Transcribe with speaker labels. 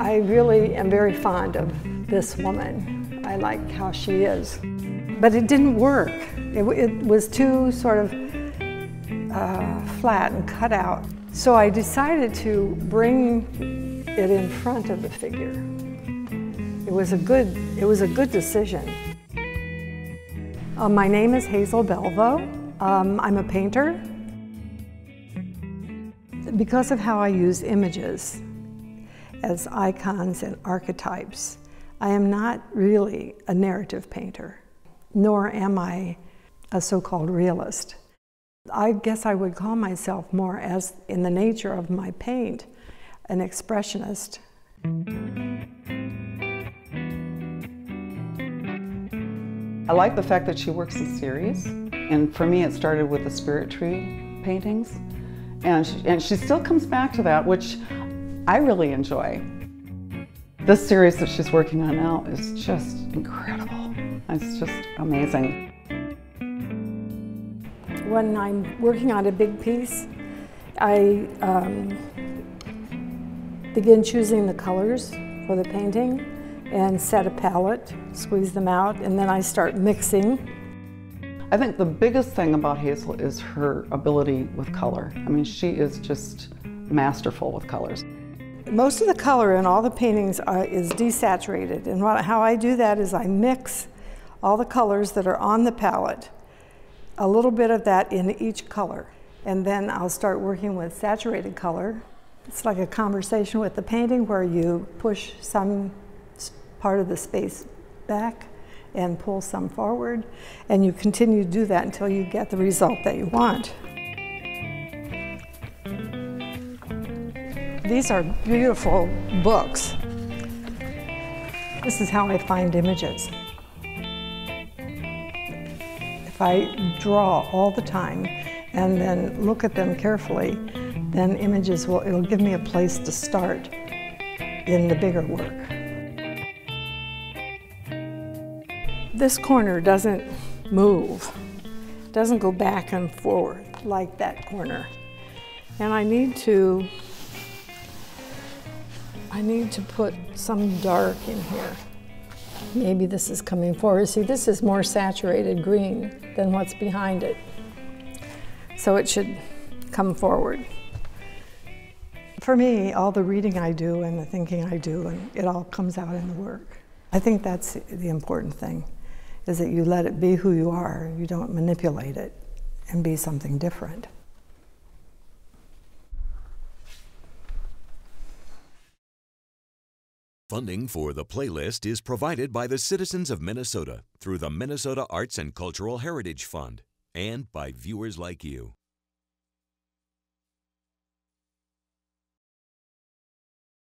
Speaker 1: I really am very fond of this woman. I like how she is. But it didn't work. It, it was too sort of uh, flat and cut out. So I decided to bring it in front of the figure. It was a good, it was a good decision. Uh, my name is Hazel Belvo. Um, I'm a painter. Because of how I use images, as icons and archetypes. I am not really a narrative painter, nor am I a so-called realist. I guess I would call myself more as, in the nature of my paint, an expressionist.
Speaker 2: I like the fact that she works in series. And for me, it started with the spirit tree paintings. And she, and she still comes back to that, which I really enjoy. This series that she's working on now is just incredible. It's just amazing.
Speaker 1: When I'm working on a big piece, I um, begin choosing the colors for the painting and set a palette, squeeze them out, and then I start mixing.
Speaker 2: I think the biggest thing about Hazel is her ability with color. I mean, she is just masterful with colors.
Speaker 1: Most of the color in all the paintings are, is desaturated, and what, how I do that is I mix all the colors that are on the palette, a little bit of that in each color, and then I'll start working with saturated color. It's like a conversation with the painting where you push some part of the space back and pull some forward, and you continue to do that until you get the result that you want. These are beautiful books. This is how I find images. If I draw all the time and then look at them carefully, then images will, it'll give me a place to start in the bigger work. This corner doesn't move, doesn't go back and forward like that corner. And I need to I need to put some dark in here. Maybe this is coming forward. See, this is more saturated green than what's behind it. So it should come forward. For me, all the reading I do and the thinking I do, and it all comes out in the work. I think that's the important thing, is that you let it be who you are. You don't manipulate it and be something different.
Speaker 3: Funding for the playlist is provided by the citizens of Minnesota through the Minnesota Arts and Cultural Heritage Fund and by viewers like you.